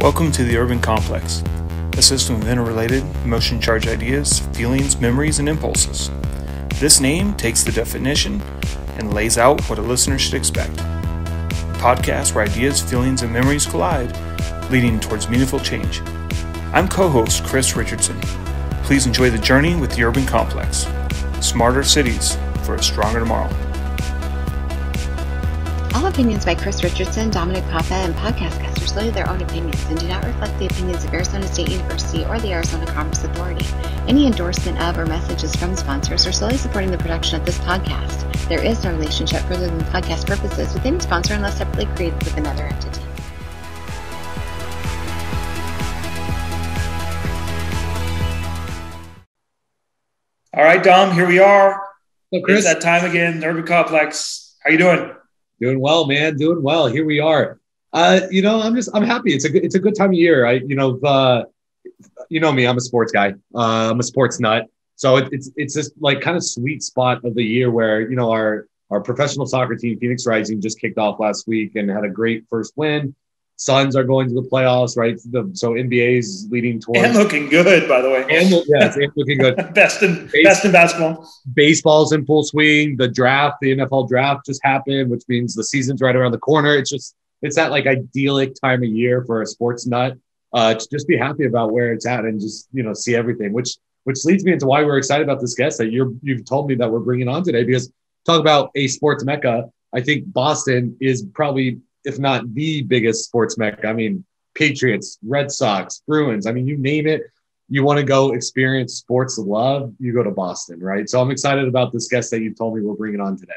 Welcome to the Urban Complex, a system of interrelated, emotion charged ideas, feelings, memories, and impulses. This name takes the definition and lays out what a listener should expect. A podcast where ideas, feelings, and memories collide, leading towards meaningful change. I'm co host Chris Richardson. Please enjoy the journey with the Urban Complex. Smarter cities for a stronger tomorrow. All opinions by Chris Richardson, Dominic Papa, and podcast guests are solely their own opinions and do not reflect the opinions of Arizona State University or the Arizona Commerce Authority. Any endorsement of or messages from sponsors are solely supporting the production of this podcast. There is no relationship further than podcast purposes with any sponsor unless separately created with another entity. All right, Dom, here we are. Well, Chris, It's that time again, Urban Complex. How you doing? doing well, man, doing well. Here we are. Uh, you know, I'm just I'm happy. It's a good it's a good time of year. I you know uh, you know me, I'm a sports guy. Uh, I'm a sports nut. So it, it's it's this like kind of sweet spot of the year where you know our our professional soccer team Phoenix Rising just kicked off last week and had a great first win. Suns are going to the playoffs, right? The, so NBA's leading towards And looking good, by the way. and yeah, it's and looking good. best in best in basketball. baseball's in full swing. The draft, the NFL draft just happened, which means the season's right around the corner. It's just it's that like idyllic time of year for a sports nut uh, to just be happy about where it's at and just you know see everything. Which which leads me into why we're excited about this guest that you're you've told me that we're bringing on today because talk about a sports mecca. I think Boston is probably if not the biggest sports mecca. I mean, Patriots, Red Sox, Bruins. I mean, you name it you want to go experience sports love, you go to Boston, right? So I'm excited about this guest that you've told me we're bringing on today.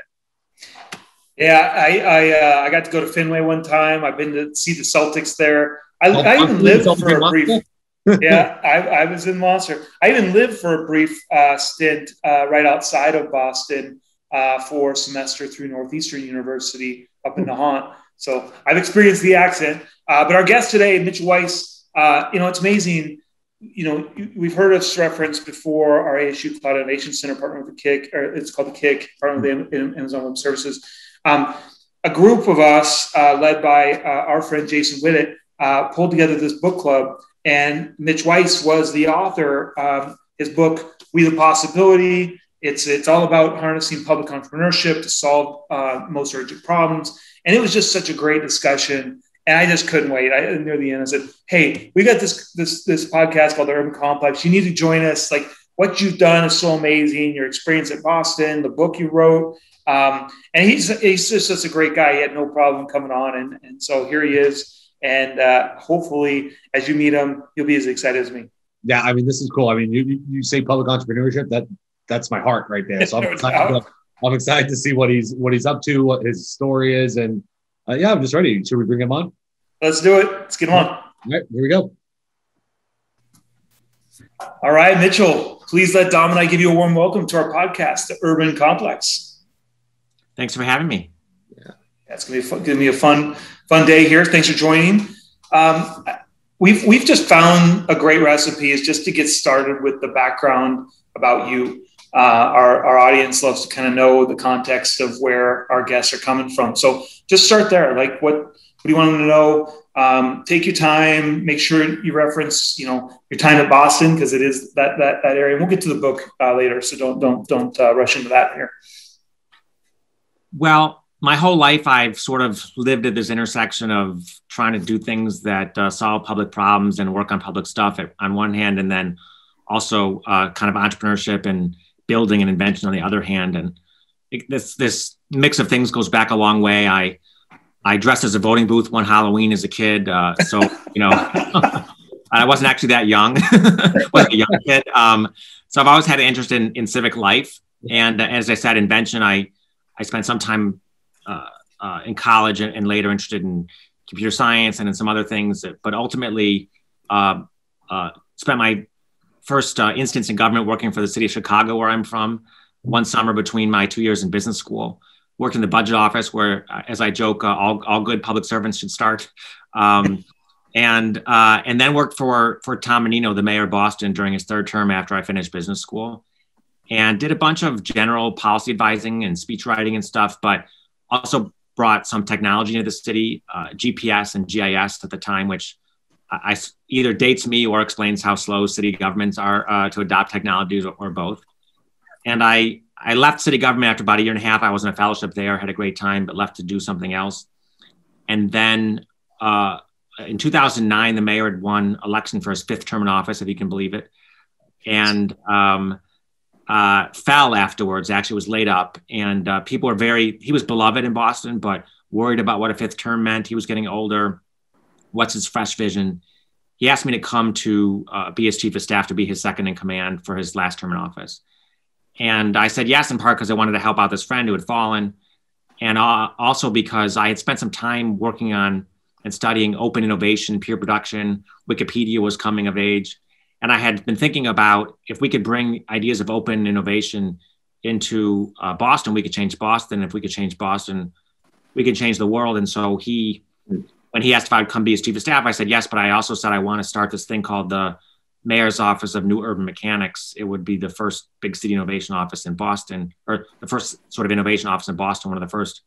Yeah, I I, uh, I got to go to Fenway one time. I've been to see the Celtics there. I, Oh, I even lived for a brief. Yeah, I, I was in Monster. I even lived for a brief uh, stint uh, right outside of Boston uh, for a semester through Northeastern University up in Nahant. So I've experienced the accent. Uh, but our guest today, Mitch Weiss, uh, you know, it's amazing. You know, we've heard us reference before our ASU Cloud Innovation Center partner with the KIC, or it's called the KIC, partner with the Amazon Web Services. Um, a group of us, uh, led by uh, our friend Jason Whittet, uh, pulled together this book club and Mitch Weiss was the author of his book, We the Possibility. It's, it's all about harnessing public entrepreneurship to solve uh, most urgent problems. And it was just such a great discussion. And I just couldn't wait. I, near the end, I said, Hey, we got this, this, this podcast called The Urban Complex. You need to join us. Like what you've done is so amazing. Your experience at Boston, the book you wrote. Um, and he's, he's just such a great guy. He had no problem coming on. And, and so here he is. And uh, hopefully, as you meet him, you'll be as excited as me. Yeah, I mean, this is cool. I mean, you, you say public entrepreneurship, that that's my heart right there. So I'm, excited, to, I'm excited to see what he's what he's up to, what his story is, and uh, yeah, I'm just ready. Should we bring him on? Let's do it. Let's get him on. All right, here we go. All right, Mitchell, please let Dom and I give you a warm welcome to our podcast, The Urban Complex. Thanks for having me. Yeah, that's to be fun, gonna be a fun, fun day here. Thanks for joining. Um, we've we've just found a great recipe is just to get started with the background about you. Uh, our our audience loves to kind of know the context of where our guests are coming from. So just start there. Like what what do you want them to know? Um, take your time. Make sure you reference you know your time at Boston because it is that that that area. We'll get to the book uh, later, so don't don't don't uh, rush into that here. Well, my whole life, I've sort of lived at this intersection of trying to do things that uh, solve public problems and work on public stuff at, on one hand, and then also uh, kind of entrepreneurship and building and invention on the other hand. And it, this this mix of things goes back a long way. I I dressed as a voting booth one Halloween as a kid, uh, so you know. I wasn't actually that young, wasn't a young kid. Um, so I've always had an interest in, in civic life, and uh, as I said, invention. I I spent some time uh, uh, in college and, and, later interested in computer science and in some other things, but ultimately uh, spent my first uh, instance in government working for the city of Chicago, where I'm from, one summer between my two years in business school. Worked in the budget office, where, uh, as I joke, all, all good public servants should start. Um, and and then worked for for Tom Menino, the mayor of Boston, during his third term after I finished business school and did a bunch of general policy advising and speech writing and stuff, but also brought some technology into the city, uh, GPS and GIS at the time, which I, either dates me or explains how slow city governments are uh, to adopt technologies or, or, both. And I, I left city government after about a year and a half. I was in a fellowship there, had a great time, but left to do something else. And then uh, in 2009, the mayor had won election for his fifth term in office, if you can believe it, and um, uh, fell afterwards. Actually, was laid up, and uh, people are very. He was beloved in Boston, but worried about what a fifth term meant. He was getting older. What's his fresh vision? He asked me to come to uh, be his chief of staff to be his second in command for his last term in office. And I said yes, in part because I wanted to help out this friend who had fallen, and uh, also because I had spent some time working on and studying open innovation, peer production. Wikipedia was coming of age. And I had been thinking about if we could bring ideas of open innovation into uh, Boston, we could change Boston. If we could change Boston, we could change the world. And so he, when he asked if I'd come be his chief of staff, I said yes, but I also said I want to start this thing called the Mayor's Office of New Urban Mechanics. It would be the first big city innovation office in Boston, or the first sort of innovation office in Boston, one of the first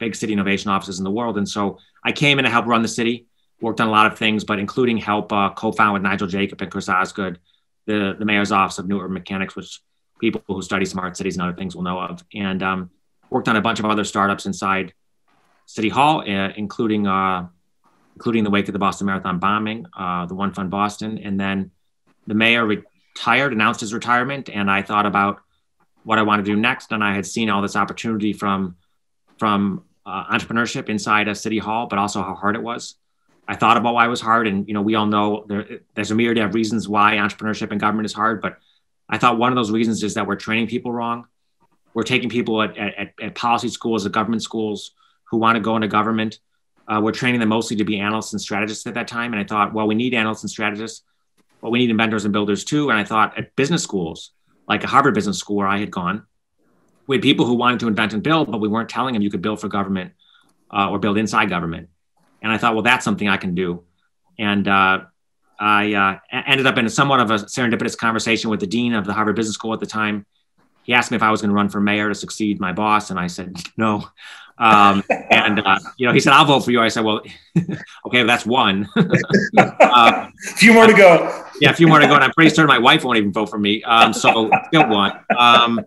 big city innovation offices in the world. And so I came in to help run the city, worked on a lot of things, but including help uh, co-found with Nigel Jacob and Chris Osgood, the, the mayor's office of New Urban Mechanics, which people who study smart cities and other things will know of. And um, worked on a bunch of other startups inside City Hall, uh, including uh, including the wake of the Boston Marathon bombing, uh, the One Fund Boston, and then the mayor retired, announced his retirement, and I thought about what I wanted to do next, and I had seen all this opportunity from from uh, entrepreneurship inside a city hall, but also how hard it was. I thought about why it was hard, and you know, we all know there, there's a myriad of reasons why entrepreneurship and government is hard. But I thought one of those reasons is that we're training people wrong. We're taking people at, at, at policy schools, at government schools, who want to go into government. Uh, we're training them mostly to be analysts and strategists at that time. And I thought, well, we need analysts and strategists, but we need inventors and builders too. And I thought at business schools, like a Harvard Business School where I had gone, we had people who wanted to invent and build, but we weren't telling them you could build for government uh, or build inside government. And I thought, well, that's something I can do. And uh, I uh, ended up in somewhat of a serendipitous conversation with the dean of the Harvard Business School at the time. He asked me if I was going to run for mayor to succeed my boss, and I said no. Um, and uh, you know, he said, "I'll vote for you." I said, "Well, okay, that's one. a uh, few more to go." Yeah, a few more to go, and I'm pretty certain my wife won't even vote for me. Um, so still one. Um,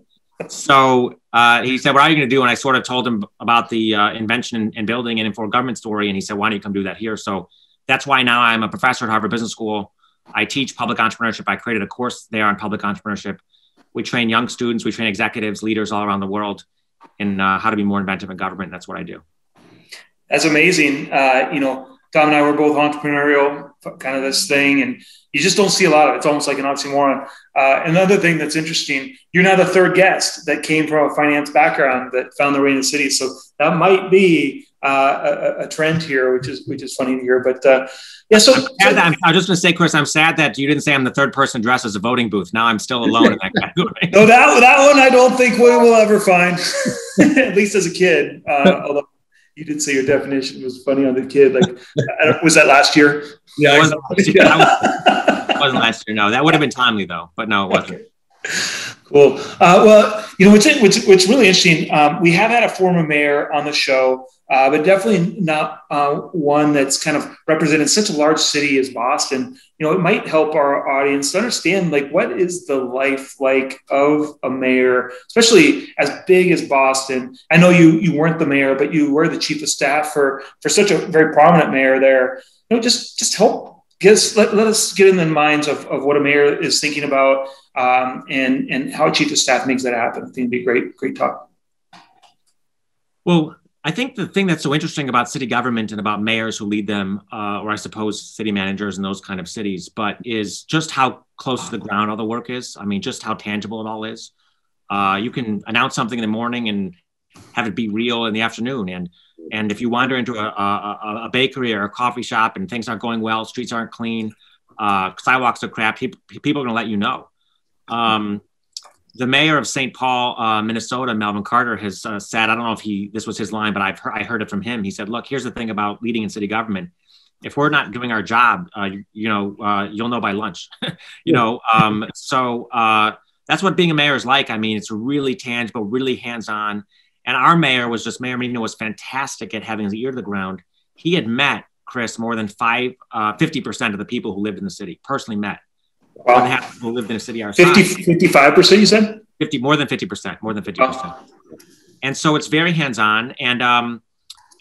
so uh, he said, "What are you going to do?" And I sort of told him about the uh, invention and, building and informed government story. And he said, "Why don't you come do that here?" So that's why now I'm a professor at Harvard Business School. I teach public entrepreneurship. I created a course there on public entrepreneurship. We train young students, we train executives, leaders all around the world in uh, how to be more inventive in government. That's what I do. That's amazing. Uh, you know, Tom and I were both entrepreneurial, kind of this thing, and you just don't see a lot of it. It's almost like an oxymoron. Uh, another thing that's interesting, you're now the third guest that came from a finance background that found their way in the city. So that might be uh, a, a, trend here, which is which is funny to hear. But uh, yeah, so, I'm I'm, I was just going to say, Chris, I'm sad that you didn't say I'm the third person dressed as a voting booth. Now I'm still alone in that category. no, that that one I don't think we will ever find, at least as a kid. Uh, although you did say your definition was funny on the kid. Like, was that last year? Yeah, it wasn't last year. it wasn't last year. No, that would have been timely though, but no, it wasn't. Okay. Cool. Uh, well, you know, what's, what's, what's really interesting, um, we have had a former mayor on the show, uh, but definitely not uh, one that's kind of represented such a large city as Boston. You know, it might help our audience to understand, like, what is the life like of a mayor, especially as big as Boston. I know you you weren't the mayor, but you were the chief of staff for for such a very prominent mayor there. You know, just just help Guess, let, let us get in the minds of, of what a mayor is thinking about um, and, and how chief of staff makes that happen. I think it'd be a great, great talk. Well, I think the thing that's so interesting about city government and about mayors who lead them, uh, or I suppose city managers in those kind of cities, but is just how close to the ground all the work is. I mean, just how tangible it all is. Uh, you can announce something in the morning and have it be real in the afternoon. And and if you wander into a, a, a bakery or a coffee shop and things aren't going well, streets aren't clean, uh, sidewalks are crap, people, people are going to let you know. Um, the mayor of St. Paul, uh, Minnesota, Melvin Carter, has uh, said, I don't know if he this was his line, but I've heard, I heard it from him. He said, "Look, here's the thing about leading in city government. If we're not doing our job, uh, you, you, know, uh, you'll know by lunch. you know, um, so uh, that's what being a mayor is like. I mean, it's really tangible, really hands-on. And our mayor was just Mayor Menino was fantastic at having his ear to the ground. He had met Chris, more than five, uh, 50% of the people who lived in the city, personally met. Wow. Than half who lived in a city our 50, size. 55%, you said? 50, more than 50%, more than 50%. And so it's very hands-on. And, um,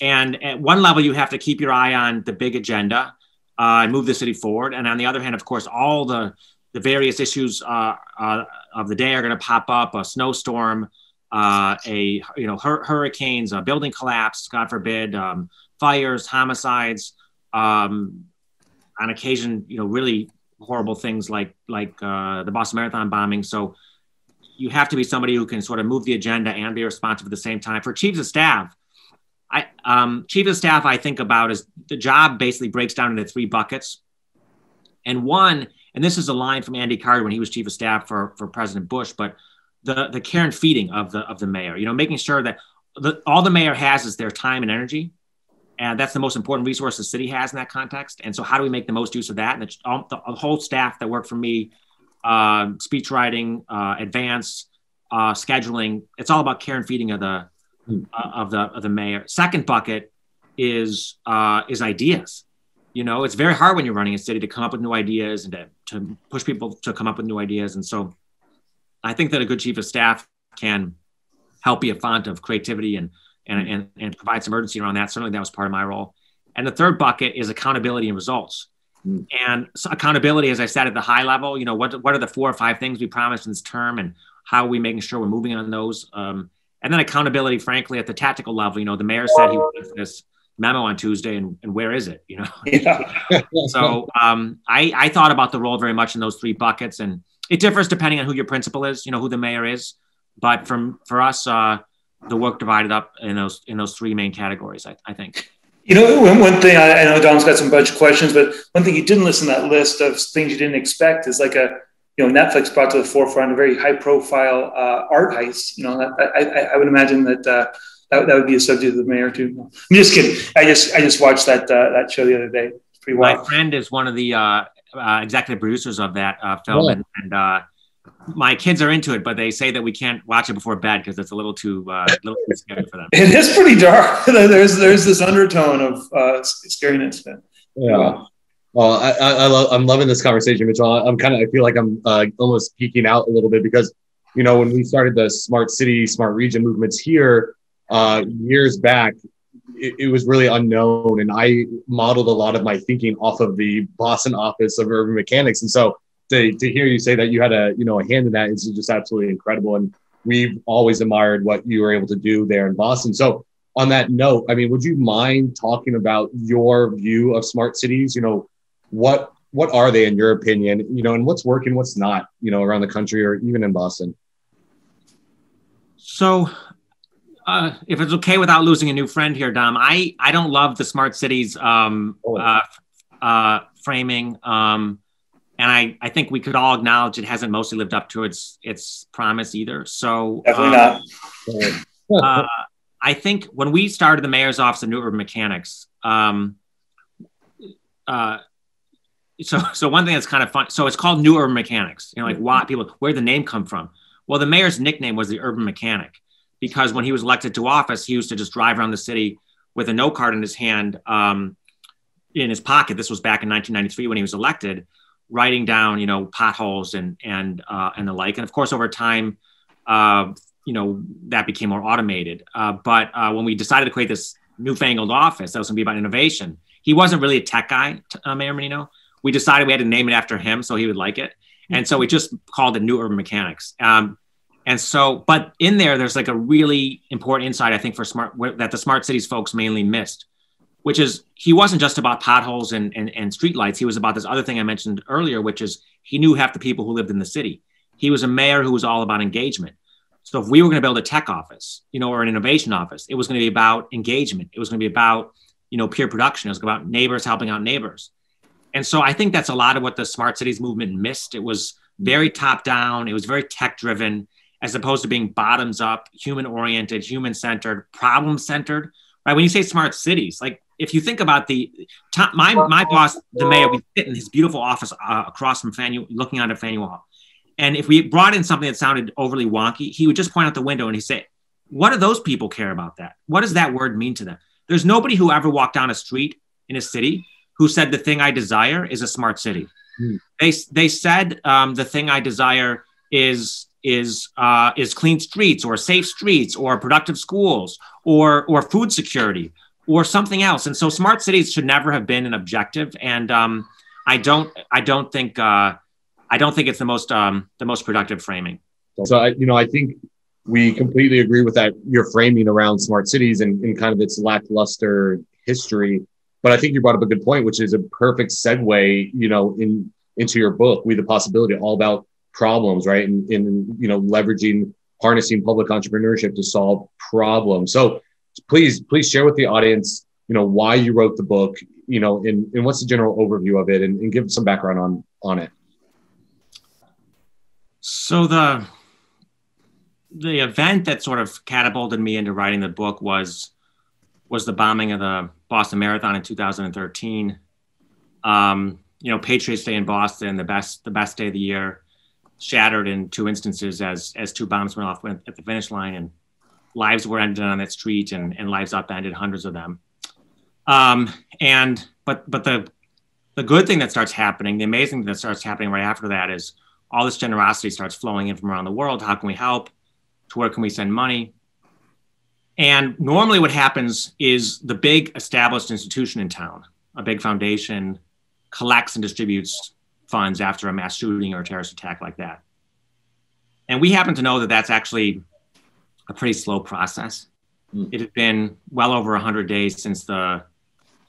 and at one level, you have to keep your eye on the big agenda uh, and move the city forward. And on the other hand, of course, all the, the various issues uh, uh, of the day are going to pop up, a snowstorm, uh, a, you know, hur- hurricanes, a building collapse, God forbid, um, fires, homicides, um, on occasion, you know, really horrible things like like uh, the Boston Marathon bombing. So you have to be somebody who can sort of move the agenda and be responsive at the same time. For chiefs of staff, I um, chief of staff I think about is the job basically breaks down into three buckets, and one, and this is a line from Andy Card when he was chief of staff for for President Bush, but the the care and feeding of the of the mayor, you know, making sure that the, all the mayor has is their time and energy and that's the most important resource the city has in that context. And so, how do we make the most use of that? And the, the, the whole staff that work for me, uh, speech writing, uh, advance, uh, scheduling, it's all about care and feeding of the uh, of the of the mayor. Second bucket is uh, is ideas. You know, it's very hard when you're running a city to come up with new ideas and to, to push people to come up with new ideas. And so, I think that a good chief of staff can help be a font of creativity and and, and, and provide some urgency around that. Certainly, that was part of my role. And the third bucket is accountability and results. Mm. And so accountability, as I said at the high level, you know, what what are the four or five things we promised in this term, and how are we making sure we're moving on those? Um, and then accountability, frankly, at the tactical level. You know, the mayor said he wanted this memo on Tuesday, and, and where is it? You know, yeah. so um, I I thought about the role very much in those three buckets, and it differs depending on who your principal is. You know, who the mayor is, but from for us. Uh, the work divided up in those in those three main categories. I, I think. You know, one, one thing I, I know Dom's got some bunch of questions, but one thing you didn't list in that list of things you didn't expect is like a you know Netflix brought to the forefront a very high profile uh, art heist. You know, that, I, I would imagine that. Uh, that, that would be a subject of the mayor too. I'm just kidding. I just I just watched that uh, that show the other day. It's pretty wild. My friend is one of the uh, uh, executive producers of that uh, film, and, and uh, my kids are into it, but they say that we can't watch it before bed because it's a little too uh, little too scary for them. It is pretty dark. there's there's this undertone of uh, scariness. Yeah. Well, I, I, I love, I'm loving this conversation, Mitchell. I'm kind of I feel like I'm uh, almost peeking out a little bit because you know when we started the smart city, smart region movements here uh, years back, it, it, was really unknown, and I modeled a lot of my thinking off of the Boston office of urban mechanics, and so to, to hear you say that you had a you know a hand in that is just absolutely incredible. And we've always admired what you were able to do there in boston. So on that note i mean would you mind talking about your view of smart cities? You know what what are they in your opinion? You know and what's working what's not you know around the country or even in boston? So uh, if it's okay without losing a new friend here, Dom, I, I don't love the smart cities um, oh. uh, uh, framing. Um, and I, I think we could all acknowledge it hasn't mostly lived up to its its promise either. So definitely um, not. uh, I think when we started the mayor's office of New Urban Mechanics, um, uh, so so one thing that's kind of fun. So it's called New Urban Mechanics. You know, like why people where the name come from? Well, the mayor's nickname was the Urban Mechanic because when he was elected to office, he used to just drive around the city with a note card in his hand, um, in his pocket. This was back in 1993 when he was elected writing down, you know, potholes and and uh, and the like. And of course, over time, uh, you know, that became more automated. Uh, but uh, when we decided to create this newfangled office that was going to be about innovation, he wasn't really a tech guy, uh, Mayor Menino. We decided we had to name it after him so he would like it, and so we just called it New Urban Mechanics. Um, and so, but in there, there's like a really important insight I think for smart that the smart cities folks mainly missed which is he wasn't just about potholes and, and, and streetlights. He was about this other thing I mentioned earlier, which is he knew half the people who lived in the city. He was a mayor who was all about engagement. So if we were going to build a tech office, you know, or an innovation office, it was going to be about engagement. It was going to be about, you know, peer production. It was about neighbors helping out neighbors. And so I think that's a lot of what the smart cities movement missed. It was very top down. It was very tech driven, as opposed to being bottoms up, human oriented, human centered, problem centered. Right? When you say smart cities, like if you think about the my my boss, the mayor, we sit in his beautiful office uh, across from Faneuil, looking out at Faneuil Hall. And if we brought in something that sounded overly wonky, he would just point out the window and he'd say, "What do those people care about that? What does that word mean to them?" There's nobody who ever walked down a street in a city who said the thing I desire is a smart city. Mm. They they said um, the thing I desire is is uh, is clean streets or safe streets or productive schools or or food security or something else. And so smart cities should never have been an objective. And um, I don't I don't think uh, I don't think it's the most um, the most productive framing. So I, you know I think we completely agree with that your framing around smart cities and, and kind of its lackluster history. But I think you brought up a good point, which is a perfect segue, you know, in into your book, We the Possibility, all about problems, right? And in you know, leveraging harnessing public entrepreneurship to solve problems. So please, please share with the audience, you know, why you wrote the book, you know, and, and what's the general overview of it and, and give some background on on it. So the the event that sort of catapulted me into writing the book was was the bombing of the Boston Marathon in 2013. Um, you know, Patriots Day in Boston, the best the best day of the year, shattered in two instances as as two bombs went off at the finish line and lives were ended on that street and, and lives upended, hundreds of them. Um, and but but the the good thing that starts happening, the amazing thing that starts happening right after that is all this generosity starts flowing in from around the world. How can we help? To where can we send money? And normally, what happens is the big established institution in town, a big foundation, collects and distributes funds after a mass shooting or a terrorist attack like that. And we happen to know that that's actually a pretty slow process. Mm. It had been well over 100 days since the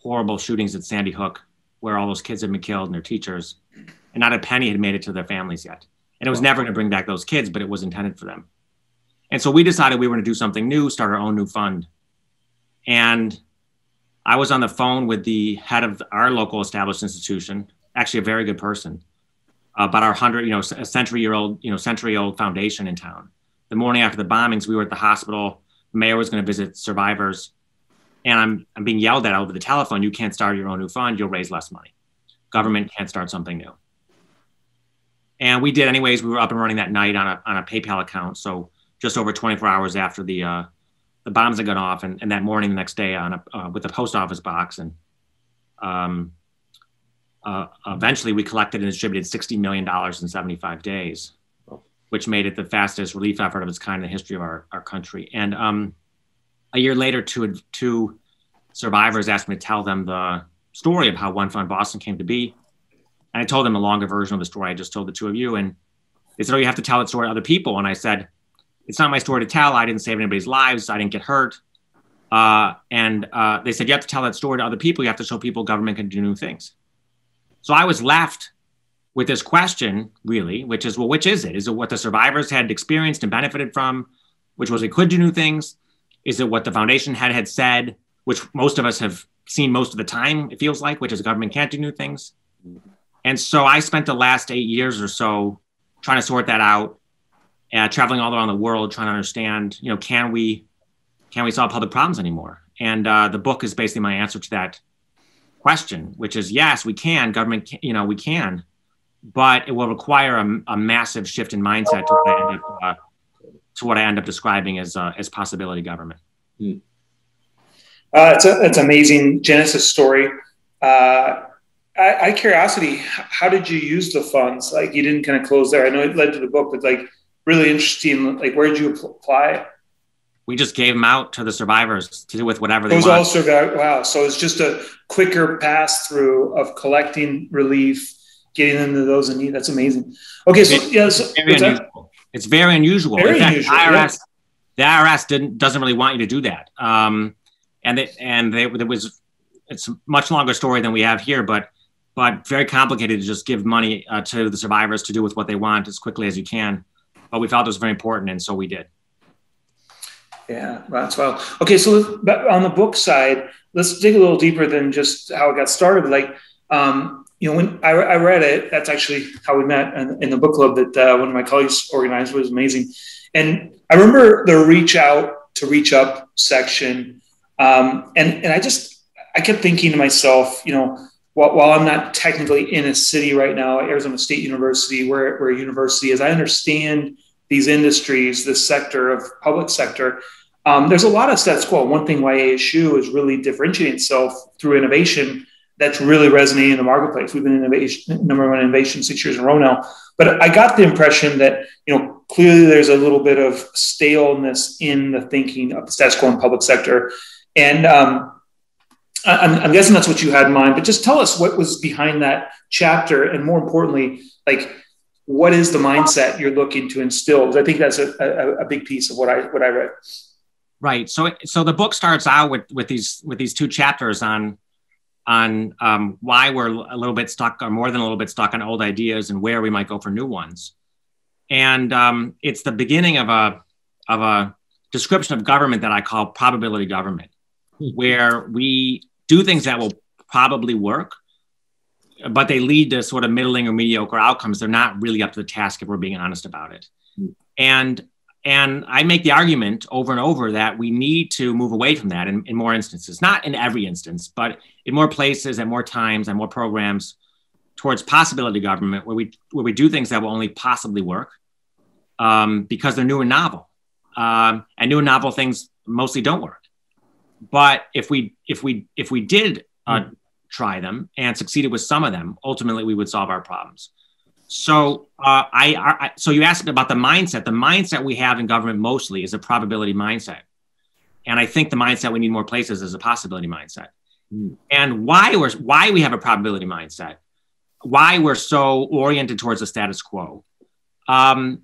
horrible shootings at Sandy Hook, where all those kids had been killed and their teachers, and not a penny had made it to their families yet. And it was wow. never going to bring back those kids, but it was intended for them. And so we decided we were going to do something new, start our own new fund. And I was on the phone with the head of our local established institution, actually a very good person, about our hundred, you know, a century year old, you know, century old foundation in town. The morning after the bombings, we were at the hospital. The mayor was going to visit survivors, and I'm I'm being yelled at over the telephone. You can't start your own new fund. You'll raise less money. Government can't start something new. And we did anyways. We were up and running that night on a on a PayPal account. So just over 24 hours after the uh, the bombs had gone off, and, and that morning, the next day, on a uh, with the post office box, and um, uh, eventually we collected and distributed 60 million dollars in 75 days, which made it the fastest relief effort of its kind in the history of our, our country. And um, a year later, two two survivors asked me to tell them the story of how One Fund Boston came to be, and I told them a longer version of the story I just told the two of you, and they said, "Oh, you have to tell that story to other people." And I said it's not my story to tell. I didn't save anybody's lives. I didn't get hurt. Uh, and uh, they said, you have to tell that story to other people. You have to show people government can do new things. So I was left with this question, really, which is, well, which is it? Is it what the survivors had experienced and benefited from, which was we could do new things? Is it what the foundation had had said, which most of us have seen most of the time, it feels like, which is government can't do new things? And so I spent the last eight years or so trying to sort that out uh, traveling all around the world trying to understand, you know, can we can we solve public problems anymore? And uh, the book is basically my answer to that question, which is yes, we can. Government, can, you know, we can, but it will require a, a massive shift in mindset to what I end up, uh, to what I end up describing as uh, as possibility government. Hmm. Uh, it's a, it's amazing Genesis story. Uh, I, I curiosity, how did you use the funds? Like you didn't kind of close there. I know it led to the book, but like really interesting. Like, where did you apply it? We just gave them out to the survivors to do with whatever they Those want. all survived. Wow. So it's just a quicker pass through of collecting relief, getting them to those in need. That's amazing. Okay. So, it's yeah. So, very unusual. It's very unusual. Very in fact, unusual, IRS, yeah. the IRS didn't, doesn't really want you to do that. Um, and they, and they, it was, it's a much longer story than we have here, but but very complicated to just give money uh, to the survivors to do with what they want as quickly as you can but we felt it was very important, and so we did. Yeah, that's well. Okay, so on the book side, let's dig a little deeper than just how it got started. Like, um, you know, when I, I, read it, that's actually how we met in, in the book club that uh, one of my colleagues organized. Was amazing, and I remember the reach out to reach up section, um, and and I just I kept thinking to myself, you know, while, while I'm not technically in a city right now, Arizona State University, where where university is, I understand these industries, this sector of public sector. um, there's a lot of status quo. One thing why ASU is really differentiating itself through innovation that's really resonating in the marketplace. We've been innovation, number one innovation six years in a row now. But I got the impression that, you know, clearly there's a little bit of staleness in the thinking of the status quo in public sector. And um, I'm, I'm guessing that's what you had in mind, but just tell us what was behind that chapter. And more importantly, like, what is the mindset you're looking to instill? Because I think that's a, a, a big piece of what I, what I read. Right. So, so the book starts out with, with these, with these two chapters on on um, why we're a little bit stuck or more than a little bit stuck on old ideas and where we might go for new ones. And um, it's the beginning of a, of a description of government that I call probability government, hmm. where we do things that will probably work, but they lead to sort of middling or mediocre outcomes. They're not really up to the task if we're being honest about it. Hmm. And and I make the argument over and over that we need to move away from that in, in more instances, not in every instance, but in more places and more times and more programs towards possibility government where we where we do things that will only possibly work um, because they're new and novel. Um, and new and novel things mostly don't work. But if we if we if we did uh, mm. try them and succeeded with some of them, ultimately we would solve our problems. So uh, I, I, so you asked about the mindset. The mindset we have in government mostly is a probability mindset, and I think the mindset we need more places is a possibility mindset. Mm. And why we're why we have a probability mindset, why we're so oriented towards the status quo. Um,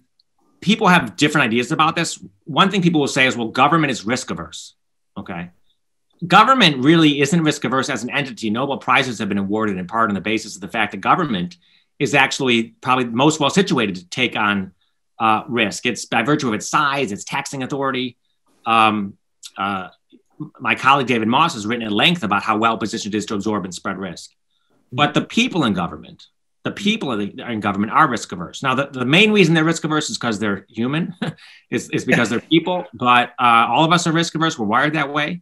people have different ideas about this. One thing people will say is, well, government is risk averse. Okay. Government really isn't risk averse as an entity. Nobel Prizes have been awarded in part on the basis of the fact that government is actually probably most well situated to take on uh, risk. It's by virtue of its size, its taxing authority. Um, uh, my colleague David Moss has written at length about how well positioned it is to absorb and spread risk. But the people in government, the people in government are risk averse. Now, the, the main reason they're risk averse is because they're human, is, is because they're people. But uh, all of us are risk averse. We're wired that way.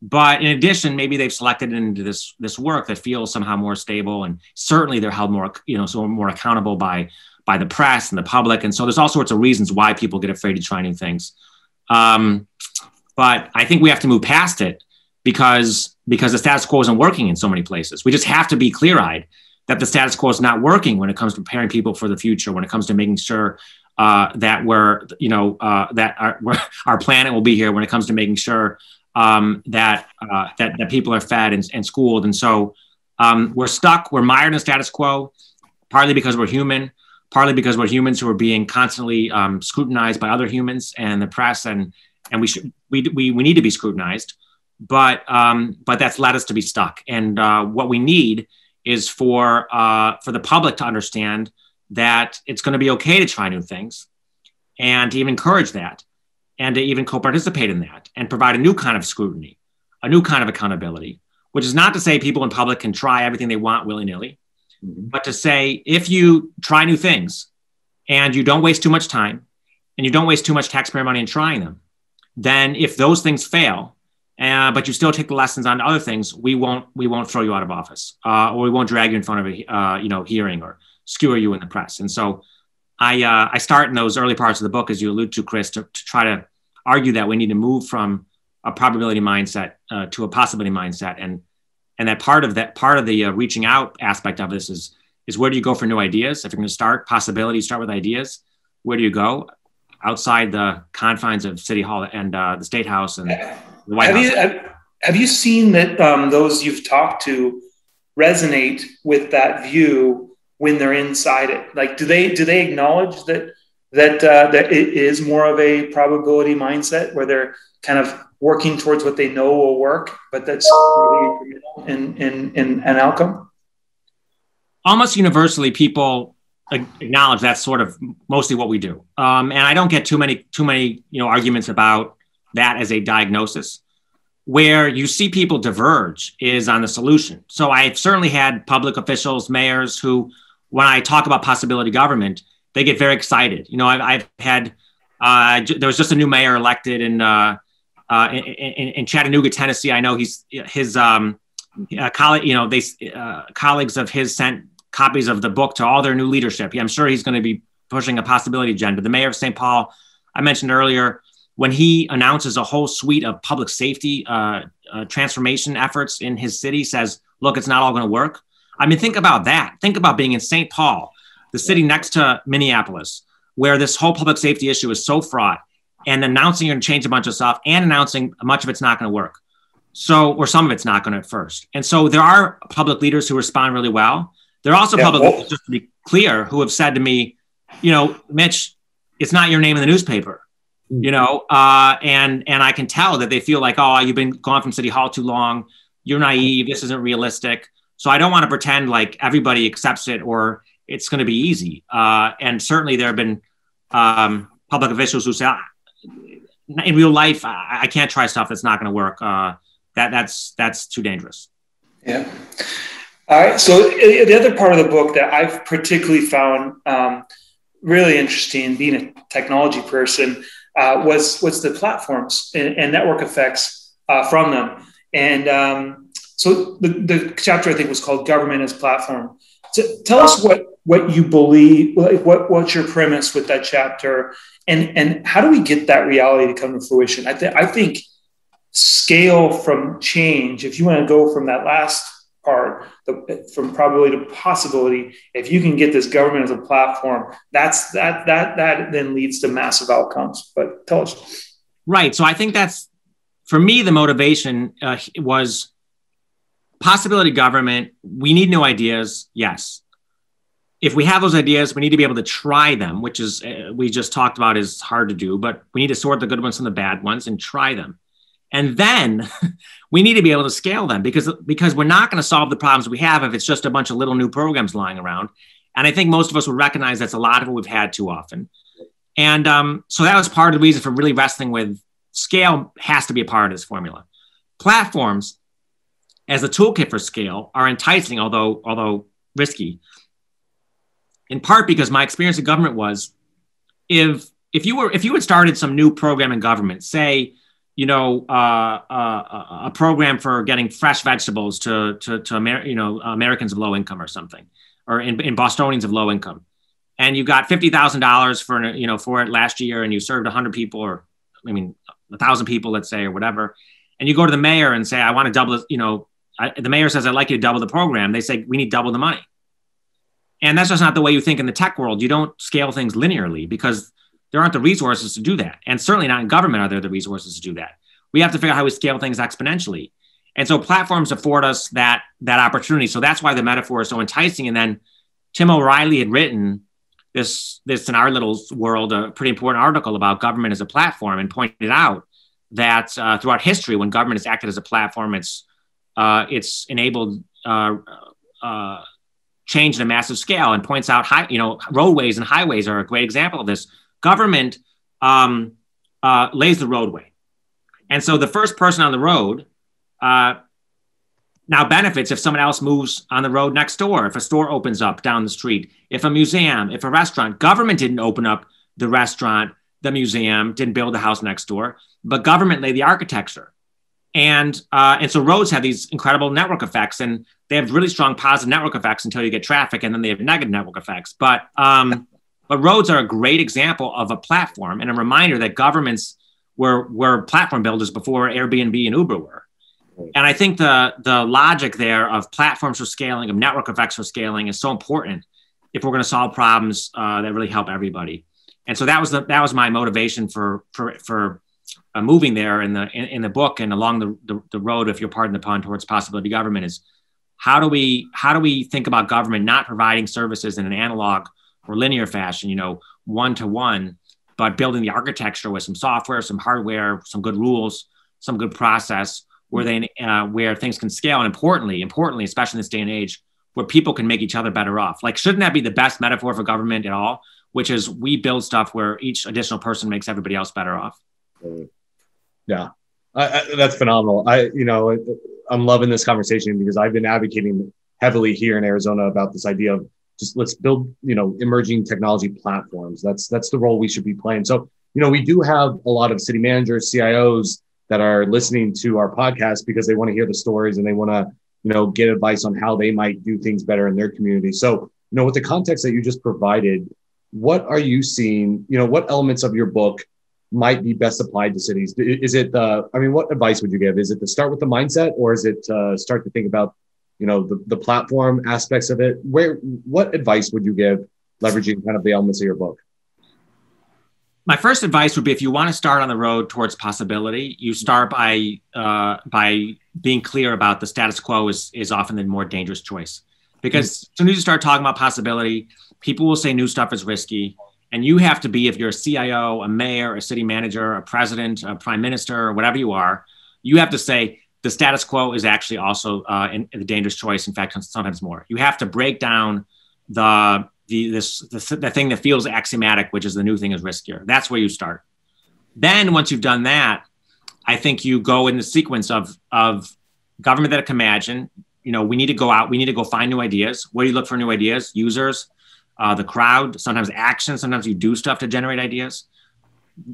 But in addition, maybe they've selected into this this work that feels somehow more stable, and certainly they're held more, you know, so more accountable by by the press and the public. And so there's all sorts of reasons why people get afraid to try new things. Um, but I think we have to move past it because because the status quo isn't working in so many places. We just have to be clear eyed that the status quo is not working when it comes to preparing people for the future. When it comes to making sure uh, that we're you know uh, that our, our planet will be here. When it comes to making sure um, that, uh, that that people are fed and, and schooled, and so um, we're stuck. We're mired in status quo, partly because we're human, partly because we're humans who are being constantly um, scrutinized by other humans and the press, and and we should we we, we need to be scrutinized, but um, but that's led us to be stuck. And uh, what we need is for uh, for the public to understand that it's going to be okay to try new things, and to even encourage that and to even co-participate in that and provide a new kind of scrutiny, a new kind of accountability, which is not to say people in public can try everything they want willy-nilly, mm-hmm. but to say if you try new things and you don't waste too much time and you don't waste too much taxpayer money in trying them, then if those things fail, uh, but you still take the lessons on other things, we won't we won't throw you out of office, uh, or we won't drag you in front of a uh, you know hearing or skewer you in the press. And so I, uh, I start in those early parts of the book, as you allude to, Chris, to, to try to argue that we need to move from a probability mindset uh, to a possibility mindset, and and that part of that part of the uh, reaching out aspect of this is is where do you go for new ideas? If you're going to start possibility, start with ideas. Where do you go? Outside the confines of City Hall and uh, the State House and the White have House. You, have, have you seen that um, those you've talked to resonate with that view when they're inside it? Like, do they do they acknowledge that that uh, that it is more of a probability mindset where they're kind of working towards what they know will work, but that's really incremental in, in, in an outcome? Almost universally, people acknowledge that's sort of mostly what we do. Um, and I don't get too many too many you know arguments about that as a diagnosis. Where you see people diverge is on the solution. So I've certainly had public officials, mayors who when I talk about possibility government, they get very excited. You know, I've, I've had uh, there was just a new mayor elected in, uh, uh, in, in, in Chattanooga, Tennessee. I know he's his um, uh, colleague. You know, they uh, colleagues of his sent copies of the book to all their new leadership. I'm sure he's going to be pushing a possibility agenda. The mayor of St. Paul, I mentioned earlier, when he announces a whole suite of public safety uh, uh, transformation efforts in his city, says, look, it's not all going to work. I mean, think about that. Think about being in St. Paul, the city next to Minneapolis, where this whole public safety issue is so fraught, and announcing you're going to change a bunch of stuff and announcing much of it's not going to work. So, or some of it's not going to at first. And so there are public leaders who respond really well. There are also yeah, public well, just to be clear, who have said to me, you know, Mitch, it's not your name in the newspaper you know uh, and and i can tell that they feel like oh you've been gone from city hall too long. You're naive. This isn't realistic. So i don't want to pretend like everybody accepts it or it's going to be easy. Uh, and certainly there have been um, public officials who say ah, in real life I, I, can't try stuff that's not going to work. Uh, that that's that's too dangerous. Yeah all right so uh, the other part of the book that i've particularly found um, really interesting being a technology person uh, was was the platforms and, and network effects uh, from them. And um, so the, the chapter I think was called "Government as Platform." So tell us what what you believe, like what what's your premise with that chapter, and and how do we get that reality to come to fruition? I, th- I think scale from change. If you want to go from that last part the, from probability to possibility if you can get this government as a platform that's that that that then leads to massive outcomes. But tell us. Right. So i think that's for me the motivation uh, was possibility government we need new ideas yes. If we have those ideas we need to be able to try them which is uh, we just talked about is hard to do but we need to sort the good ones from the bad ones and try them and then we need to be able to scale them because because we're not going to solve the problems we have if it's just a bunch of little new programs lying around. And I think most of us would recognize that's a lot of what we've had too often. And um, so that was part of the reason for really wrestling with scale has to be a part of this formula. Platforms as a toolkit for scale are enticing, although although risky. In part because my experience in government was if if you were if you had started some new program in government, say you know, uh, uh, a program for getting fresh vegetables to to, to Amer- you know Americans of low income or something, or in, in Bostonians of low income, and you got fifty thousand dollars for you know for it last year, and you served hundred people, or I mean, a thousand people, let's say, or whatever, and you go to the mayor and say, I want to double, you know, I, the mayor says, I'd like you to double the program. They say, we need double the money. And that's just not the way you think in the tech world. You don't scale things linearly because there aren't the resources to do that. And certainly not in government are there the resources to do that. We have to figure out how we scale things exponentially. And so platforms afford us that that opportunity. So that's why the metaphor is so enticing. And then Tim O'Reilly had written this this in our little world a pretty important article about government as a platform and pointed out that uh, throughout history, when government has acted as a platform, it's uh, it's enabled uh, uh change at a massive scale and points out high, you know roadways and highways are a great example of this government um, uh, lays the roadway. And so the first person on the road uh, now benefits if someone else moves on the road next door, if a store opens up down the street, if a museum, if a restaurant, government didn't open up the restaurant, the museum, didn't build the house next door, but government laid the architecture. And, uh, and so roads have these incredible network effects and they have really strong positive network effects until you get traffic and then they have negative network effects. But um, but roads are a great example of a platform and a reminder that governments were, were platform builders before Airbnb and Uber were. And I think the, the logic there of platforms for scaling, of network effects for scaling is so important if we're going to solve problems uh, that really help everybody. And so that was the, that was my motivation for, for, for uh, moving there in the, in, in, the book and along the, the, the road, if you're pardon the pun, towards possibility government is how do we, how do we think about government not providing services in an analog or linear fashion, you know, one to one, but building the architecture with some software, some hardware, some good rules, some good process where they uh, where things can scale, and importantly, importantly, especially in this day and age, where people can make each other better off. Like, shouldn't that be the best metaphor for government at all? Which is we build stuff where each additional person makes everybody else better off. Yeah, I, I, that's phenomenal. I, you know, I'm loving this conversation because I've been advocating heavily here in Arizona about this idea of just let's build you know emerging technology platforms that's that's the role we should be playing so you know we do have a lot of city managers cios that are listening to our podcast because they want to hear the stories and they want to you know get advice on how they might do things better in their community so you know with the context that you just provided what are you seeing you know what elements of your book might be best applied to cities? Is it the, I mean, what advice would you give? Is it to start with the mindset or is it uh, start to think about, you know, the, the platform aspects of it? Where, what advice would you give leveraging kind of the elements of your book? My first advice would be if you want to start on the road towards possibility, you start by uh, by being clear about the status quo is is often the more dangerous choice. Because mm-hmm. as soon as you start talking about possibility, people will say new stuff is risky and you have to be, if you're a CIO, a mayor, a city manager, a president, a prime minister, or whatever you are, you have to say the status quo is actually also uh, in, dangerous choice. In fact, sometimes more. You have to break down the the this the, the thing that feels axiomatic, which is the new thing is riskier. That's where you start. Then once you've done that, I think you go in the sequence of of government that can imagine. You know, we need to go out. We need to go find new ideas. Where do you look for new ideas? Users, uh, the crowd, sometimes action, sometimes you do stuff to generate ideas.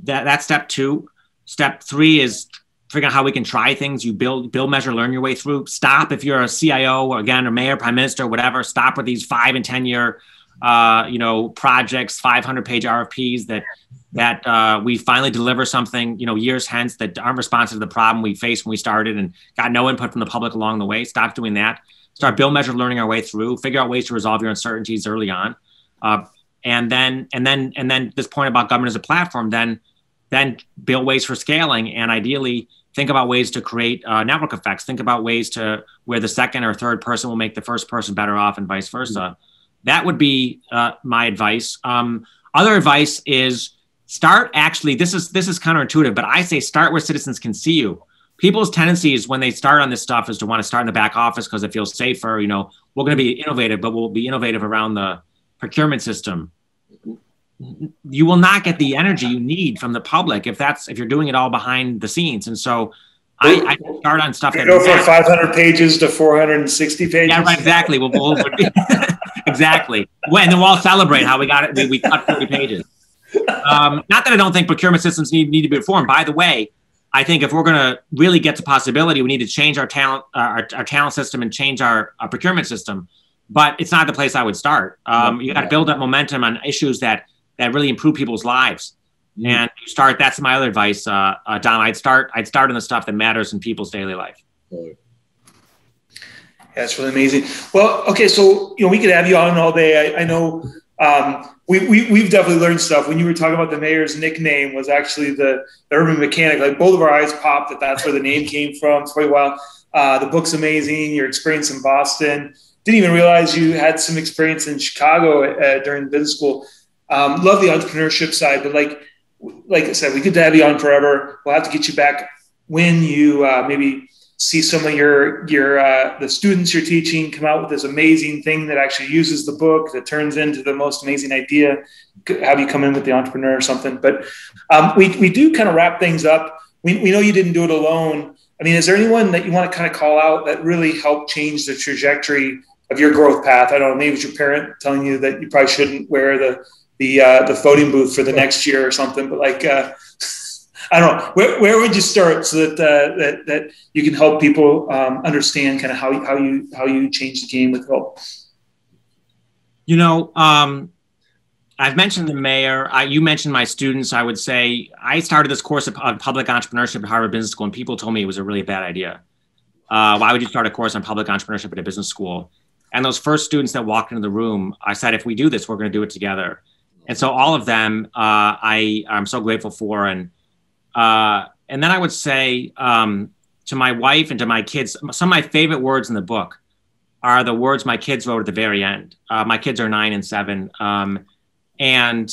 That, that's step two. Step three is figuring out how we can try things. You build, build, measure, learn your way through. Stop if you're a CIO or again, a mayor, prime minister, whatever. Stop with these five and ten year, uh, you know, projects, 500 page RFPs that that uh, we finally deliver something, you know, years hence that aren't responsive to the problem we faced when we started and got no input from the public along the way. Stop doing that. Start build, measure, learning our way through. Figure out ways to resolve your uncertainties early on. Uh, and then and then and then this point about government as a platform, then then build ways for scaling, and ideally think about ways to create uh, network effects. Think about ways to where the second or third person will make the first person better off, and vice versa. Mm-hmm. That would be uh, my advice. Um, other advice is start actually. This is this is counterintuitive, but I say start where citizens can see you people's tendencies when they start on this stuff is to want to start in the back office because it feels safer. You know, we're going to be innovative, but we'll be innovative around the procurement system you will not get the energy you need from the public if that's if you're doing it all behind the scenes and so I, I start on stuff you that go from 500 pages to 460 pages. Yeah, right. Exactly. We'll, we'll exactly. When then we'll all celebrate how we got it. We, we cut 40 pages. Um, not that I don't think procurement systems need, need to be reformed. By the way, I think if we're going to really get to possibility, we need to change our talent, uh, our, our talent system, and change our, our procurement system but it's not the place I would start. Um, you got to build up momentum on issues that that really improve people's lives. Mm-hmm. And you start. That's my other advice, uh, uh, Dom. I'd start. I'd start on the stuff that matters in people's daily life. That's really amazing. Well, okay, so you know we could have you on all day. I, I know um, we, we we've definitely learned stuff. When you were talking about the mayor's nickname was actually the, the urban mechanic. Like both of our eyes popped that that's where the name came from. It's quite well. Uh, the book's amazing. Your experience in Boston didn't even realize you had some experience in Chicago uh, during business school. Um, love the entrepreneurship side, but like like I said, we could have you on forever. We'll have to get you back when you uh, maybe see some of your your uh, the students you're teaching come out with this amazing thing that actually uses the book that turns into the most amazing idea. Have you come in with the entrepreneur or something? But um, we we do kind of wrap things up. We, we know you didn't do it alone. I mean, is there anyone that you want to kind of call out that really helped change the trajectory of your growth path. I don't know, maybe it's your parent telling you that you probably shouldn't wear the the uh, the voting booth for the next year or something. But like, uh, I don't know, where, where would you start so that uh, that that you can help people um, understand kind of how how you how you change the game with hope. You know, um, I've mentioned the mayor. I, you mentioned my students. I would say I started this course of public entrepreneurship at Harvard Business School, and people told me it was a really bad idea. Uh, why would you start a course on public entrepreneurship at a business school? And those first students that walked into the room, I said, if we do this, we're going to do it together. And so all of them, uh, I I'm so grateful for. And uh, and then I would say um, to my wife and to my kids, some of my favorite words in the book are the words my kids wrote at the very end. Uh, my kids are nine and seven, um, and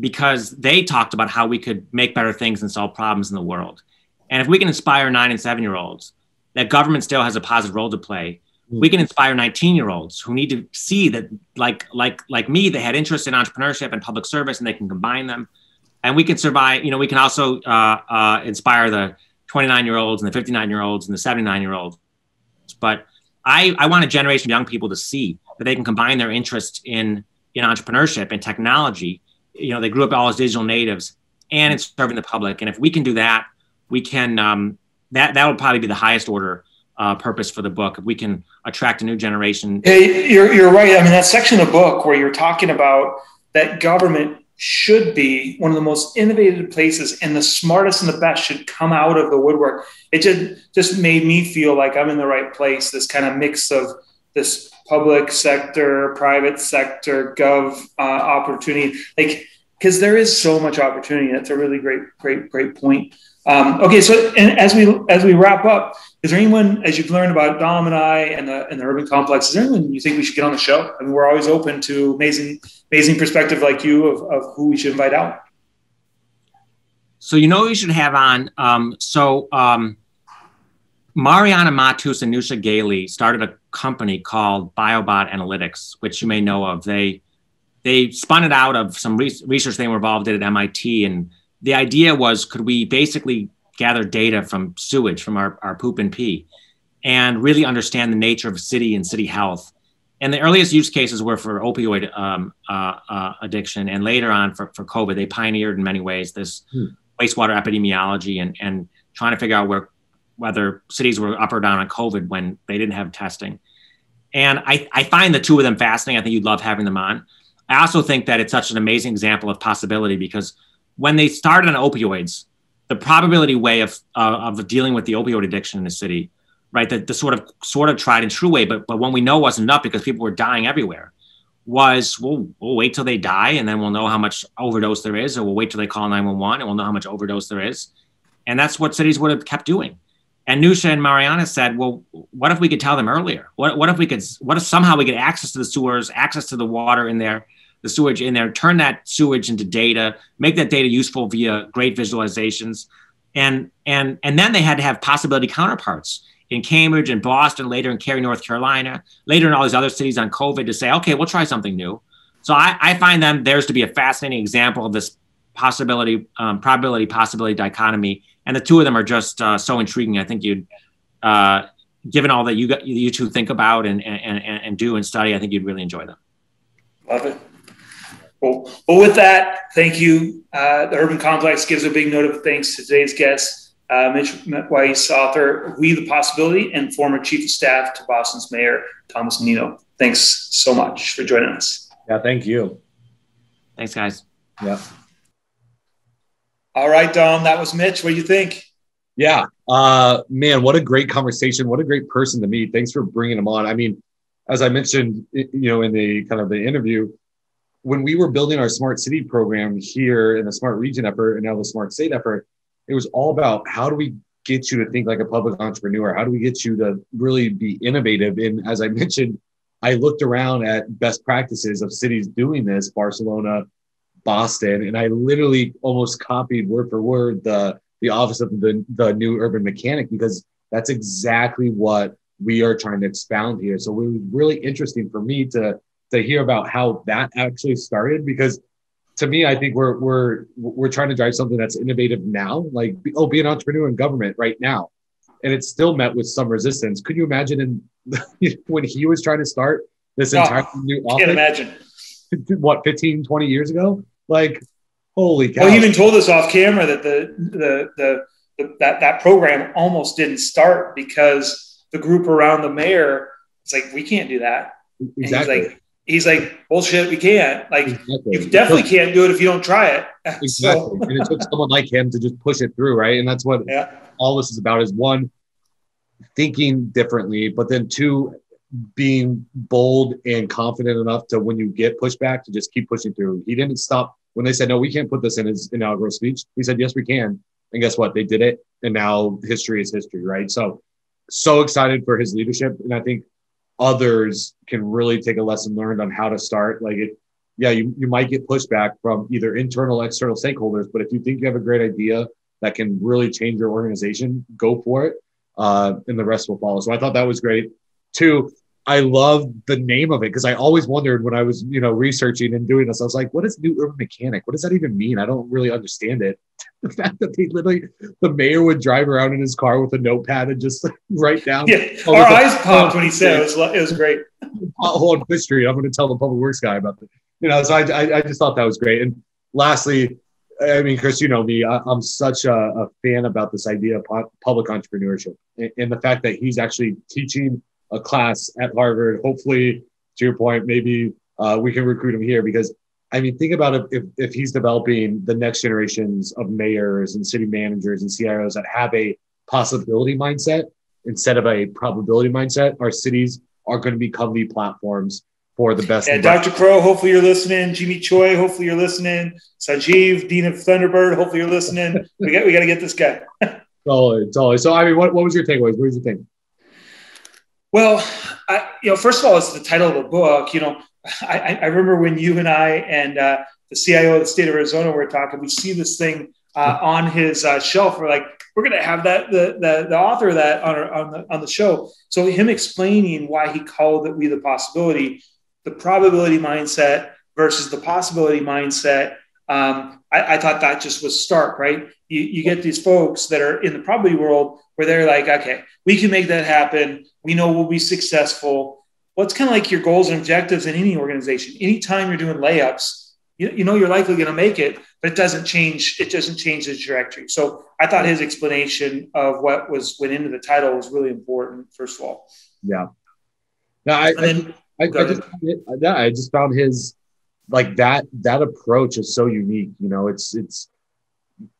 because they talked about how we could make better things and solve problems in the world. And if we can inspire nine and seven year olds, that government still has a positive role to play we can inspire 19 year olds who need to see that like like like me they had interest in entrepreneurship and public service and they can combine them. And we can survive you know we can also uh, uh, inspire the 29 year olds and the 59 year olds and the 79 year olds but I, I want a generation of young people to see that they can combine their interest in in entrepreneurship and technology. You know they grew up all as digital natives and in serving the public. And if we can do that we can um, that that would probably be the highest order uh, purpose for the book. If we can attract a new generation. Hey, you're, you're right. I mean, that section of the book where you're talking about that government should be one of the most innovative places and the smartest and the best should come out of the woodwork. It just just made me feel like I'm in the right place. This kind of mix of this public sector, private sector, gov uh, opportunity, like because there is so much opportunity. That's a really great, great, great point. Um, okay, so and as we as we wrap up, is there anyone, as you've learned about Dom and I and the, and the urban complex, is there anyone you think we should get on the show? I mean, we're always open to amazing, amazing perspective like you of, of who we should invite out. So you know we should have on. Um, so um, Mariana Matus and Newsha Ghaeli started a company called BioBot Analytics, which you may know of. They they spun it out of some research they were involved in at MIT, and the idea was could we basically gather data from sewage, from our, our poop and pee, and really understand the nature of city and city health. And the earliest use cases were for opioid um, uh, uh, addiction, and later on for, for COVID. They pioneered in many ways this hmm. wastewater epidemiology and, and trying to figure out where whether cities were up or down on COVID when they didn't have testing. And I, I find the two of them fascinating. I think you'd love having them on. I also think that it's such an amazing example of possibility because when they started on opioids, the probability way of uh, of dealing with the opioid addiction in the city, right? The, the sort of sort of tried and true way, but but when we know wasn't enough because people were dying everywhere, was we'll, we'll wait till they die and then we'll know how much overdose there is, or we'll wait till they call 911 and we'll know how much overdose there is. And that's what cities would have kept doing. And Newsha and Mariana said, well, what if we could tell them earlier? What, what if we could, what if somehow we get access to the sewers, access to the water in there, the sewage in there, turn that sewage into data, make that data useful via great visualizations. And, and, and then they had to have possibility counterparts in Cambridge and Boston, later in Cary, North Carolina, later in all these other cities on COVID to say, okay, we'll try something new. So I, I find them theirs to be a fascinating example of this possibility, um, probability, possibility dichotomy. And the two of them are just uh, so intriguing. I think you'd, uh, given all that you got, you two think about and, and, and do and study, I think you'd really enjoy them. Love it. Well, well, with that, thank you. Uh, the Urban Complex gives a big note of thanks to today's guest, uh, Mitch Weiss, author We the Possibility and former Chief of Staff to Boston's Mayor Thomas Menino. Thanks so much for joining us. Yeah, thank you. Thanks, guys. Yeah. All right, Dom, that was Mitch. What do you think? Yeah, uh, man, what a great conversation. What a great person to meet. Thanks for bringing him on. I mean, as I mentioned, you know, in the kind of the interview, when we were building our smart city program here in the smart region effort and now the smart state effort, it was all about how do we get you to think like a public entrepreneur? How do we get you to really be innovative? And as I mentioned, I looked around at best practices of cities doing this, Barcelona, Boston, and I literally almost copied word for word the the office of the, the new urban mechanic because that's exactly what we are trying to expound here. So it was really interesting for me to to hear about how that actually started because to me, I think we're we're we're trying to drive something that's innovative now, like oh, be an entrepreneur in government right now, and it's still met with some resistance. Could you imagine in when he was trying to start this oh, entire new office? Can't imagine. What 15, 20 years ago? Like, holy cow! Well, he even told us off camera that the the the, the that that program almost didn't start because the group around the mayor it's like we can't do that. Exactly. like, he's like, bullshit, we can't. Like, exactly. you definitely took, can't do it if you don't try it. exactly. So. and it took someone like him to just push it through, right? And that's what yeah. all this is about is one, thinking differently, but then two, being bold and confident enough to when you get pushback to just keep pushing through. He didn't stop when they said, no, we can't put this in his inaugural speech. He said, yes, we can. And guess what? They did it. And now history is history, right? So, so excited for his leadership. And I think others can really take a lesson learned on how to start. Like it, yeah, you, you might get pushback from either internal, external stakeholders, but if you think you have a great idea that can really change your organization, go for it. Uh, and the rest will follow. So I thought that was great. Two, I love the name of it because I always wondered when I was, you know, researching and doing this. I was like, what is new urban mechanic? What does that even mean? I don't really understand it. the fact that they literally, the mayor would drive around in his car with a notepad and just write down. Yeah, our eyes popped when he said it. Was, it was great. Pothole on Fifth Street. I'm going to tell the public works guy about it. You know, so I, I, I, just thought that was great. And lastly, I mean, Chris, you know me, I, am such a, a, fan about this idea of public entrepreneurship and, and the fact that he's actually teaching a class at Harvard. Hopefully, to your point, maybe uh, we can recruit him here because I mean, think about if, if, if he's developing the next generations of mayors and city managers and CIOs that have a possibility mindset instead of a probability mindset, our cities are going to become the platforms for the best. And Dr. Crow, hopefully you're listening. Jimmy Choi, hopefully you're listening. Sanjeev, Dean of Thunderbird, hopefully you're listening. We got we got to get this guy. totally, totally. So I mean, what, what was your takeaways? What was your thing? Well, I, you know, first of all, it's the title of the book. You know, I, I remember when you and I and uh, the CIO of the state of Arizona were talking. We see this thing uh, on his uh, shelf. We're like, we're going to have that the, the, the author of that on, our, on the on the show. So him explaining why he called it "We the Possibility," the probability mindset versus the possibility mindset. Um, I, I, thought that just was stark, right? You, you get these folks that are in the property world where they're like, okay, we can make that happen. We know we'll be successful. Well, kind of like your goals and objectives in any organization. Anytime you're doing layups, you, you know you're likely going to make it, but it doesn't change. It doesn't change the trajectory. So I thought his explanation of what was went into the title was really important. First of all, yeah. No, I, then, I, I, I just, I just found his like that that approach is so unique. You know, it's it's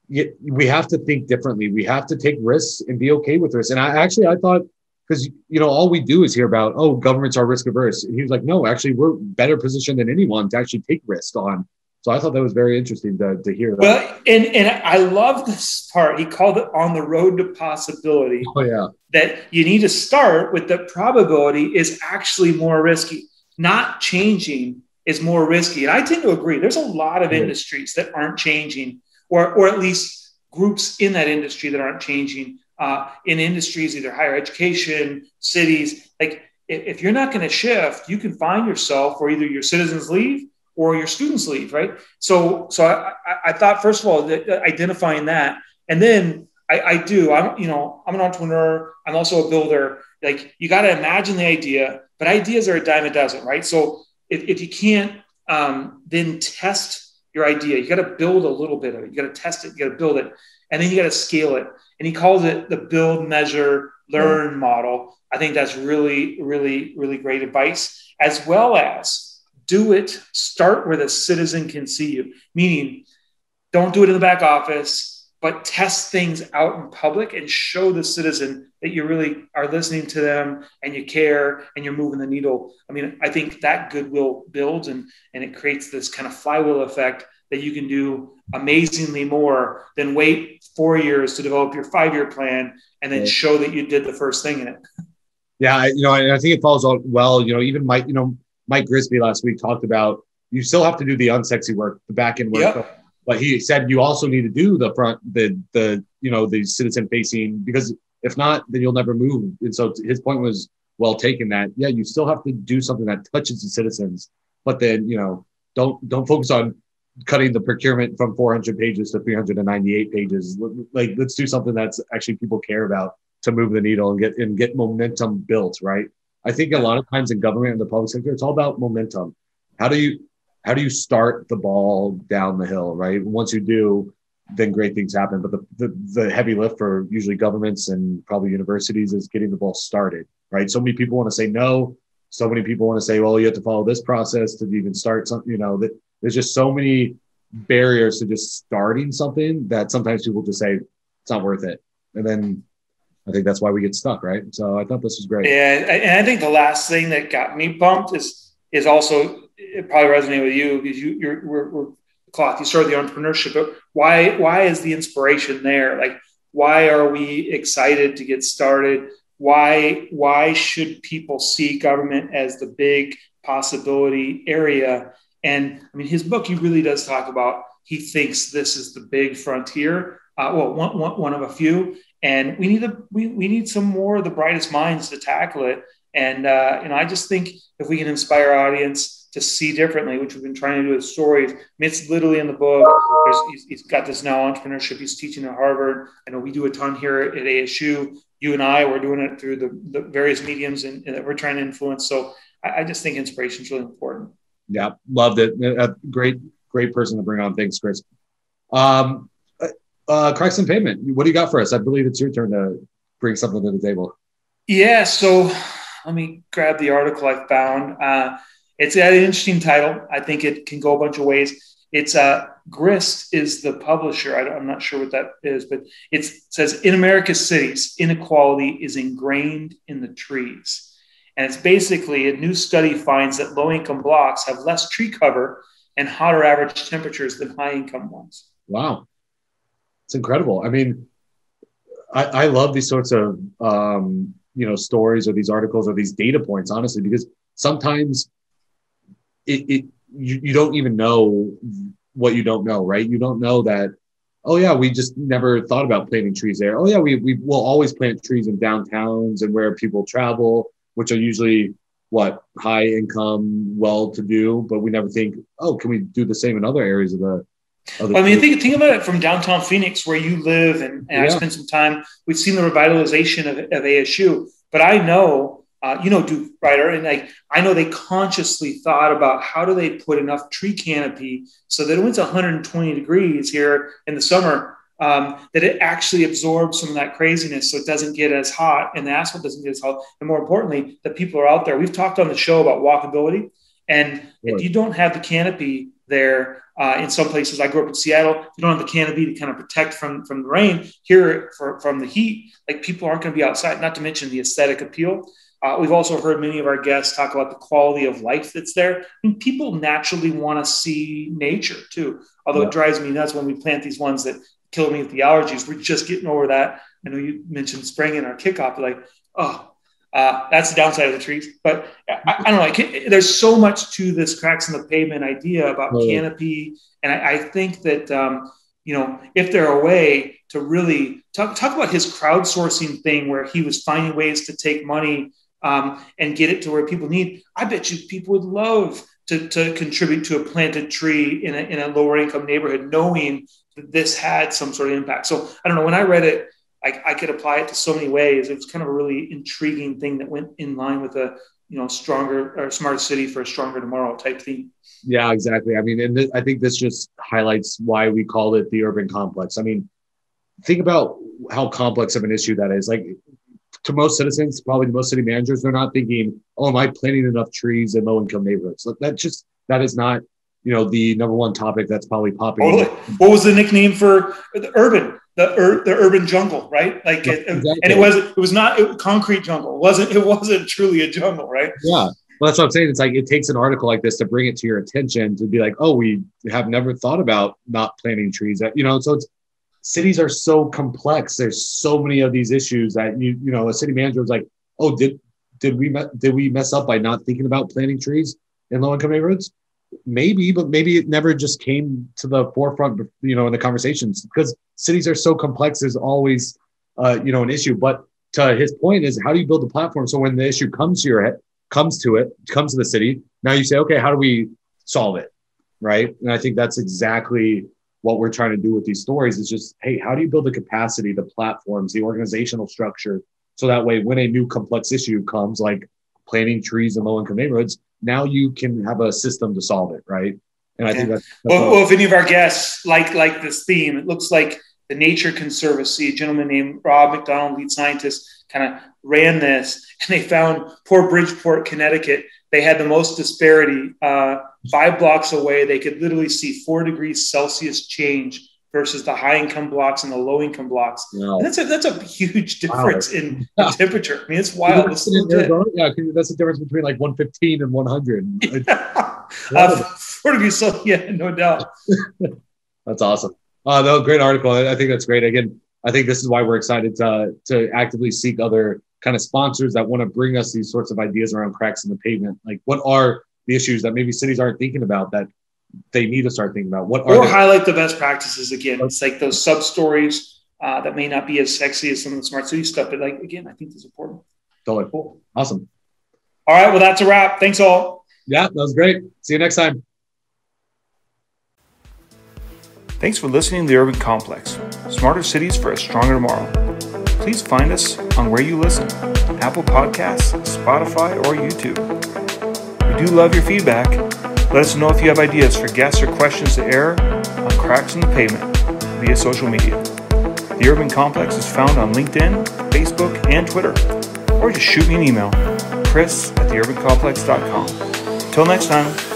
we have to think differently. We have to take risks and be okay with risks. And I actually I thought because you know all we do is hear about oh governments are risk averse. And he was like, no, actually we're better positioned than anyone to actually take risk on. So I thought that was very interesting to, to hear. That. Well, and and I love this part. He called it on the road to possibility. Oh yeah. That you need to start with the probability is actually more risky. Not changing is more risky. And I tend to agree. There's a lot of industries that aren't changing or, or at least groups in that industry that aren't changing uh, in industries, either higher education, cities. Like if, if you're not going to shift, you can find yourself where either your citizens leave or your students leave, right? So, so I, I thought first of all that identifying that, and then I, I do. I'm, you know, I'm an entrepreneur. I'm also a builder. Like you got to imagine the idea, but ideas are a dime a dozen, right? So if, if you can't um, then test your idea. You got to build a little bit of it. You got to test it. You got to build it, and then you got to scale it. And he calls it the build, measure, learn yeah. model. I think that's really, really, really great advice, as well as do it. Start where the citizen can see you. Meaning, don't do it in the back office but test things out in public and show the citizen that you really are listening to them and you care and you're moving the needle. I mean, I think that goodwill builds and, and it creates this kind of flywheel effect that you can do amazingly more than wait four years to develop your five year plan and then show that you did the first thing in it. Yeah, you know, I think it falls out well. You know, even Mike, you know, Mike Grisby last week talked about you still have to do the unsexy work, the back end work. Yep but he said you also need to do the front, the the you know the citizen facing because if not, then you'll never move. And so his point was well taken. That yeah, you still have to do something that touches the citizens, but then you know don't don't focus on cutting the procurement from 400 pages to 398 pages. Like let's do something that's actually people care about to move the needle and get and get momentum built. Right. I think a lot of times in government and the public sector, it's all about momentum. How do you how do you start the ball down the hill, right? Once you do, then great things happen. But the, the, the heavy lift for usually governments and probably universities is getting the ball started, right? So many people want to say no. So many people want to say, well, you have to follow this process to even start something, you know, that there's just so many barriers to just starting something that sometimes people just say it's not worth it. And then I think that's why we get stuck, right? So I thought this was great. Yeah, and I think the last thing that got me pumped is is also it probably resonated with you because you you're we're, we're cloth. You started the entrepreneurship, but why why is the inspiration there? Like why are we excited to get started? Why why should people see government as the big possibility area? And I mean, his book he really does talk about. He thinks this is the big frontier. Uh, well, one, one, one of a few, and we need a, we, we need some more of the brightest minds to tackle it. And uh, you know, I just think if we can inspire our audience to see differently, which we've been trying to do with stories. I mean, it's literally in the book. He's, he's got this now entrepreneurship. He's teaching at Harvard. I know we do a ton here at ASU. You and I, we're doing it through the, the various mediums and, that we're trying to influence. So I, I, just think inspiration is really important. Yeah, loved it. A great, great person to bring on. Thanks, Chris. Um, uh, uh Cracks and payment. what do you got for us? I believe it's your turn to bring something to the table. Yeah, so let me grab the article I found. Uh, it's an interesting title. I think it can go a bunch of ways. It's uh, Grist is the publisher. I am not sure what that is, but it says in America's cities, inequality is ingrained in the trees. And it's basically a new study finds that low income blocks have less tree cover and hotter average temperatures than high income ones. Wow. It's incredible. I mean, I, I love these sorts of um, you know stories or these articles or these data points, honestly, because sometimes it, it you, you don't even know what you don't know, right? You don't know that, oh yeah, we just never thought about planting trees there. Oh yeah, we, we will always plant trees in downtowns and where people travel, which are usually what high income, well to do, but we never think, oh, can we do the same in other areas of the well, I mean, think, think about it from downtown Phoenix, where you live, and, and yeah. I spent some time. We've seen the revitalization of, of ASU, but I know uh, you know, Duke Reiter, and like I know they consciously thought about how do they put enough tree canopy so that when it's 120 degrees here in the summer, um, that it actually absorbs some of that craziness, so it doesn't get as hot, and the asphalt doesn't get as hot, and more importantly, that people are out there. We've talked on the show about walkability, and if you don't have the canopy there uh, in some places. I grew up in Seattle. You don't have the canopy to kind of protect from from the rain. Here, for, from the heat, like people aren't going to be outside. Not to mention the aesthetic appeal. Uh, we've also heard many of our guests talk about the quality of life that's there. I mean, people naturally want to see nature too. Although yeah. it drives me nuts when we plant these ones that kill me with the allergies. We're just getting over that. I know you mentioned spring in our kickoff. Like, oh, uh, that's the downside of the trees. But I, I don't know. Like, there's so much to this cracks in the pavement idea about oh, canopy, and I, I think that um, you know if there are a way to really talk talk about his crowdsourcing thing, where he was finding ways to take money um, and get it to where people need. I bet you people would love to, to contribute to a planted tree in a, in a lower income neighborhood, knowing that this had some sort of impact. So I don't know. When I read it, I, I could apply it to so many ways. It was kind of a really intriguing thing that went in line with a you know stronger or smarter city for a stronger tomorrow type theme. Yeah, exactly. I mean, and th- I think this just highlights why we call it the urban complex. I mean, think about how complex of an issue that is. Like to most citizens, probably most city managers, they're not thinking, "Oh, am I planting enough trees in low-income neighborhoods?" Like that just that is not, you know, the number one topic that's probably popping. Totally. What was the nickname for the urban? The, ur- the urban jungle, right? Like, it, exactly. and it was it was not it, concrete jungle. It wasn't it wasn't truly a jungle, right? Yeah. Well, that's what I'm saying. It's like it takes an article like this to bring it to your attention to be like, oh, we have never thought about not planting trees. You know, so it's cities are so complex. There's so many of these issues that you you know a city manager was like, oh, did did we did we mess up by not thinking about planting trees in low income neighborhoods? Maybe, but maybe it never just came to the forefront, you know, in the conversations because cities are so complex. There's always, uh, you know, an issue. But to his point is, how do you build the platform so when the issue comes to your head, comes to it, comes to the city, now you say, okay, how do we solve it, right? And I think that's exactly what we're trying to do with these stories is just, hey, how do you build the capacity, the platforms, the organizational structure, so that way when a new complex issue comes, like planting trees in low income neighborhoods, now you can have a system to solve it, right? And I think that's, that's well, well, if any of our guests like like this theme, it looks like the Nature Conservancy, a gentleman named Rob McDonald, lead scientist, kind of ran this, and they found poor Bridgeport, Connecticut. They had the most disparity. Uh, five blocks away, they could literally see four degrees Celsius change versus the high income blocks and the low income blocks. Wow. that's a that's a huge difference wow. in yeah. temperature. I mean, it's wild. It's yeah, that's the difference between like 115 and 100. Yeah. uh, four degrees Celsius, yeah, no doubt. that's awesome. Uh, no, great article. I think that's great. Again, I think this is why we're excited to to actively seek other kind of sponsors that want to bring us these sorts of ideas around cracks in the pavement. Like, what are the issues that maybe cities aren't thinking about that they need to start thinking about? What or highlight the best practices again? It's like those sub stories uh, that may not be as sexy as some of the smart city stuff, but like again, I think it's important. Totally cool. Awesome. All right. Well, that's a wrap. Thanks all. Yeah, that was great. See you next time. Thanks for listening to The Urban Complex Smarter Cities for a Stronger Tomorrow. Please find us on where you listen Apple Podcasts, Spotify, or YouTube. We do love your feedback. Let us know if you have ideas for guests or questions to air on Cracks in the Pavement via social media. The Urban Complex is found on LinkedIn, Facebook, and Twitter. Or just shoot me an email, chris at theurbancomplex.com. Until next time.